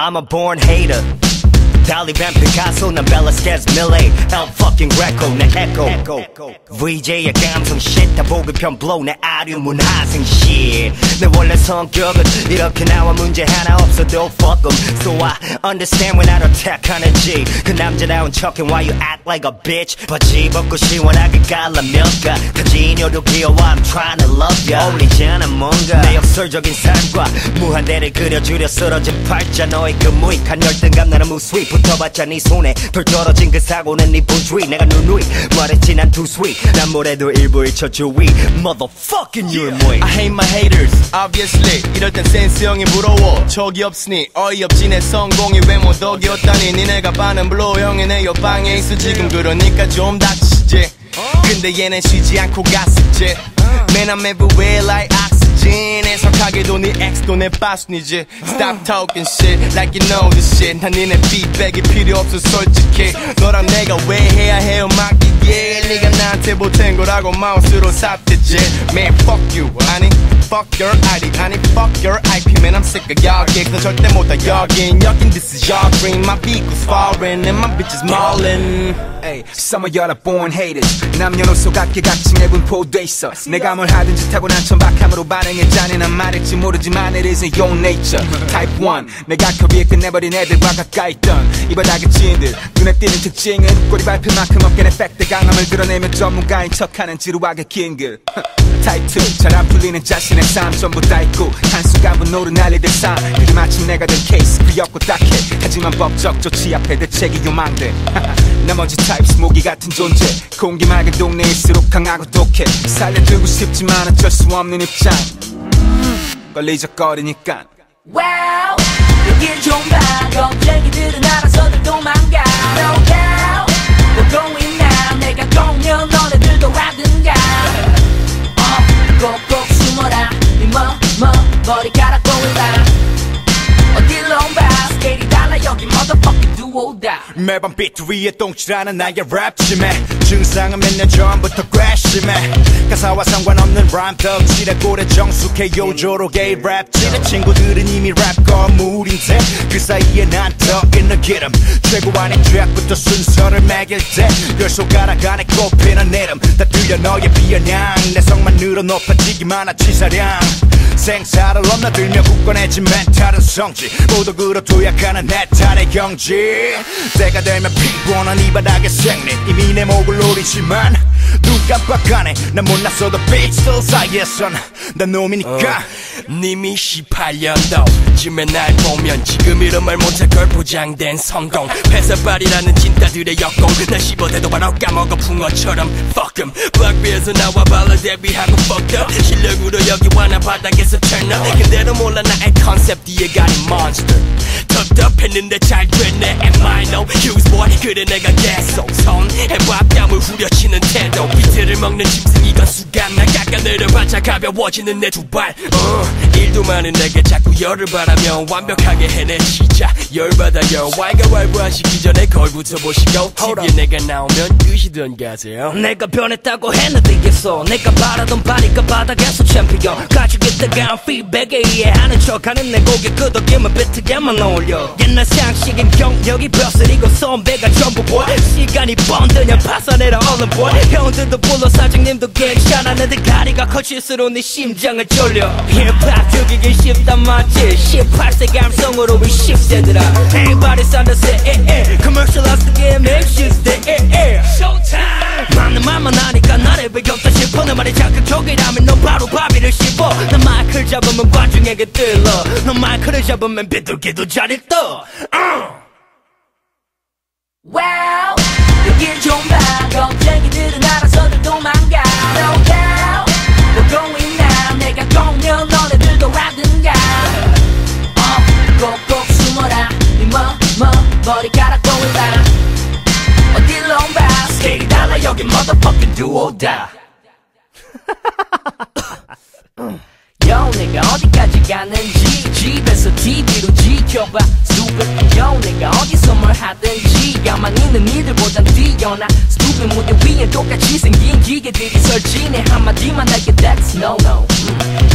I'm a born hater 달리벤 피카소 난 벨라스케즈 밀레 El fucking Greco 내 echo. VJ의 감성 shit 다 보급형 blow 내 아류 문화생 shit. 내 원래 성격은 이렇게 나와 문제 하나 없어도 fuck em. So I understand when I attack 하는지 그 남자다운 척해 why you act like a bitch? 바지 벗고 시원하게 갈라면가 타진여도 귀여워 I'm trying to love ya. 어울리잖아 뭔가. 내 역설적인 삶과 무한대를 그려주려 쓰러진 팔자 너의 그 무익한 열등감 나는 무수히 붙어봤자 네 손에 덜 떨어진 그 사고는 네 분주의 내가 누누이 말했지 난 sweet 난 뭐래도 일부 일처주의 Motherfucking you're 뭐이 I hate my haters, obviously. 이럴 땐 센스 형이 부러워. 척이 없으니 어이없지 내 성공이 왜못 어기었다니. 니네가 반은 불러 형이 내 옆방에 있어 지금 그러니까 좀 닥치지. 근데 얘는 쉬지 않고 갔었지. Man I'm everywhere like oxygen. 해석하게도 네 엑스도 내 빠순이지. Stop talking shit like you know this shit. 난 니네 feedback이 필요 없어 솔직히. 너랑 내가 왜 해야 해요 맡기게. 네가 나한테 보탠 거라고 마우스로 삽대지. Man fuck you 아니 fuck your ID 아니 fuck your IP man I'm sick of y'all gigs 너 절대 못와 여긴 여긴 this is your dream my vehicle's foreign and my bitch is maulin' Ay, some of y'all are born haters 남녀노소 각계각층에 분포돼 있어 내가 뭘 하든지 타고난 천박함으로 반응해 잔인한 말일지 모르지만 it isn't your nature Type 1 내가 커리어 끝내버린 애들과 가까이 있던 이 바닥의 지인들 눈에 띄는 특징은 꼬리 밟힐 만큼 어깨내 팩트 강함을 드러내며 전문가인 척하는 지루하게 긴글 타이틀 잘안 풀리는 자신의 삶 전부 다 잊고 한순간 분노를 날리듯 삶 그게 마침 내가 된 케이스. 귀엽고 딱해. 하지만 법적 조치 앞에 대책이 요망돼. 나머지 타입스 모기 같은 존재. 공기 맑은 동네일수록 강하고 독해. 살려두고 싶지만 어쩔 수 없는 입장. 걸리적거리니까. Wow. 여길 좀봐 겁쟁이들은 알아서들 도망가 머리카락 어딜로 봐 스케일이 달라. 여기 motherfucking or die. 매번 비트 위에 똥칠하는 나의 랩 심해 증상은 몇년 전부터 괘 씸해. 가사와 상관없는 라임 덕질에 고래 정숙해 요조록의 랩질에 친구들은 이미 랩 거물인데 그 사이에 난더 있는 기름. 최고 아닌 죄악부터 순서를 매길 때열 손가락 안에 꼽히는 이름. 다 들려 너의 비아냥. 내 성만 늘어 높아지기만 한 치사량. 생사를 넘나들며 굳건해진 멘탈은 성지. 모두 그로 도약하는 내 탈의 경지. 때가 되면 피곤한 이 바닥의 생리. 이미 내 목을 노리지만 눈 깜빡하네 난 못났어도 빛들 사이에선 난 놈이니까 님이 18년도 쯤에 날 보면 지금 이런 말 못할 걸 보장된 성공. 회사빨이라는 진따들의 역공. 날 씹어대도 바로 까먹어 붕어처럼 fuck em. 박비에서 나와 발라 데뷔하고 fucked up 실력으로 여기 와나 바닥에서 turn up. 근데도 몰라 나의 컨셉 뒤에 가는 monster. 텁텁했는데 잘 됐네 Am I no? Use boy 그래 내가 계속 손해밥감을 후려치는 태도. 비트를 먹는 나 깎아내려 반짝 가벼워지는 내 두발. 어, 일도 많은 내게 자꾸 열을 바라며 완벽하게 해내 시작. 열받아요 왈가왈부한 시기 전에 거울부터 보시고. TV에 내가 나오면 끄시던 가세요. 내가 변했다고 했는데 있어. 내가 바라던 바니까 바닥에서 챔피언. 가지고 있다가 피백에 이해하는 척하는 내 고개 끄덕이면 비트게만 어울려. 옛날 상식인 경력이 벼슬이고 선배가 전부 보여 시간이 번드냐 파산해라 얼른 보여 형들도 불러 사장님도 괜찮아. 내들 가리가 커질수록 네 심장을 졸려. 힙합 죽이기 쉽단 맞지? 18세 감성으로 이 10세들아 Everybody's on the set eh, eh. Commercialize the game makes you stay eh, eh. Showtime. 많은 말만 하니까 나를 배겼다 싶어. 내 말이 자극적이라면 넌 바로 바비를 씹어. 난 마이크를 잡으면 관중에게 들러. 넌 마이크를 잡으면 비둘기도 자리 떠. Uh. Wow 여길 좀봐 겁쟁이들은 알아서들 도망 봐 스케일이 달라 여기 motherfucking do or die. Yo 내가 어디까지 가는지 집에서 TV로 지켜봐 Stupid Yo 내가 어디서 뭘 하든지 가만히 있는 이들보단 뛰어나 Stupid 무대 위에 똑같이 생긴 기계들이 설치네 한마디만 할게 That's no. No 음.